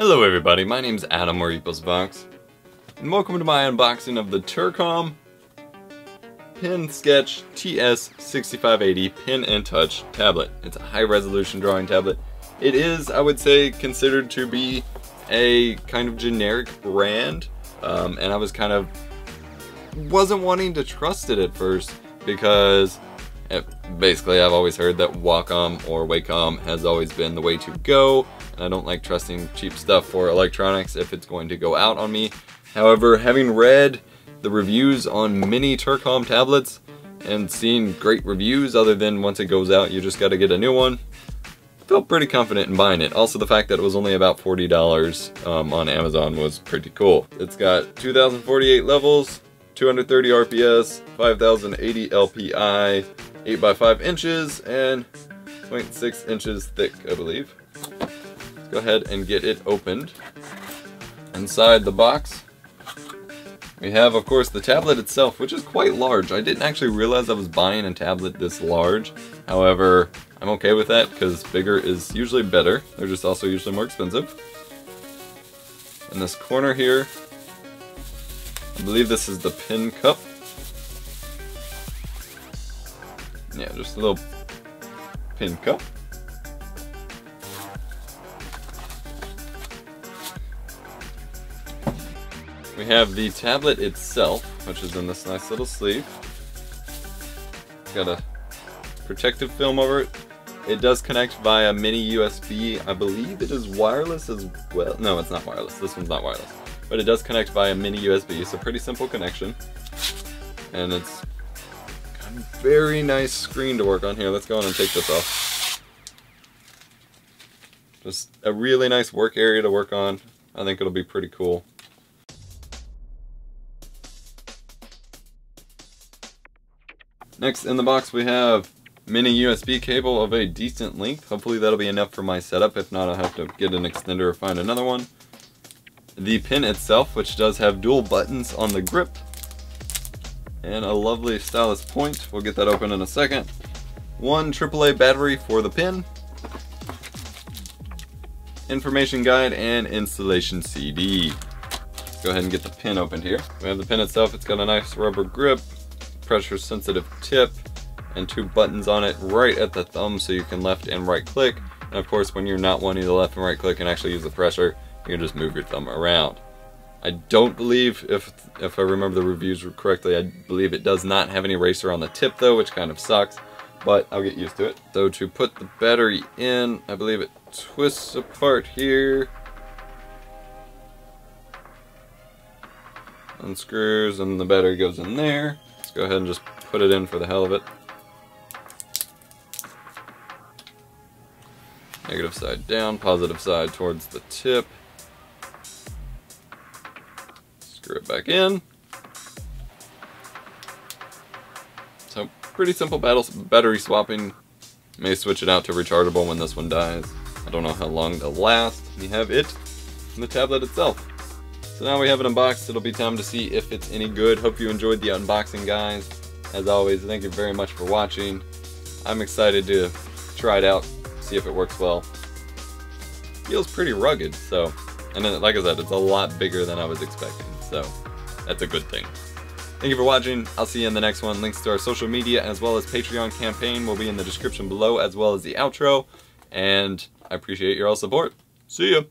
Hello everybody, my name's Adam or Box, and welcome to my unboxing of the Turcom Pen Sketch TS6580 Pen and Touch tablet. It's a high resolution drawing tablet. It is, I would say, considered to be a kind of generic brand, um, and I was kind of wasn't wanting to trust it at first because basically I've always heard that Wacom or Wacom has always been the way to go and I don't like trusting cheap stuff for electronics if it's going to go out on me. However, having read the reviews on mini Turcom tablets and seeing great reviews other than once it goes out you just got to get a new one, felt pretty confident in buying it. Also the fact that it was only about $40 um, on Amazon was pretty cool. It's got 2048 levels, 230 RPS, 5080 LPI, 8 by 5 inches, and 0.6 inches thick, I believe Let's go ahead and get it opened. Inside the box, we have, of course, the tablet itself, which is quite large. I didn't actually realize I was buying a tablet this large. However, I'm okay with that because bigger is usually better. They're just also usually more expensive. In this corner here, I believe this is the pin cup. Yeah, just a little pin cup. We have the tablet itself, which is in this nice little sleeve. Got a protective film over it. It does connect via mini USB. I believe it is wireless as well. No, it's not wireless. This one's not wireless. But it does connect via mini USB. It's a pretty simple connection. And it's very nice screen to work on here. Let's go on and take this off. Just a really nice work area to work on. I think it'll be pretty cool. Next in the box we have mini USB cable of a decent length. Hopefully that'll be enough for my setup. If not, I'll have to get an extender or find another one. The pin itself, which does have dual buttons on the grip. And a lovely stylus point. We'll get that open in a second. One AAA battery for the pin. Information guide and installation CD. Let's go ahead and get the pin opened here. We have the pin itself. It's got a nice rubber grip pressure sensitive tip and two buttons on it right at the thumb so you can left and right click. And of course, when you're not wanting to left and right click and actually use the pressure, you can just move your thumb around. I don't believe, if if I remember the reviews correctly, I believe it does not have any eraser on the tip though, which kind of sucks, but I'll get used to it. So to put the battery in, I believe it twists apart here. Unscrews and the battery goes in there. Let's go ahead and just put it in for the hell of it. Negative side down, positive side towards the tip. Screw it back in. So pretty simple battery swapping. May switch it out to rechargeable when this one dies. I don't know how long they'll last. We have it in the tablet itself. So now we have it unboxed. It'll be time to see if it's any good. Hope you enjoyed the unboxing, guys. As always, thank you very much for watching. I'm excited to try it out, see if it works well. Feels pretty rugged, so, and then, like I said, it's a lot bigger than I was expecting, so that's a good thing. Thank you for watching. I'll see you in the next one. Links to our social media as well as Patreon campaign will be in the description below as well as the outro. And I appreciate your all support. See ya.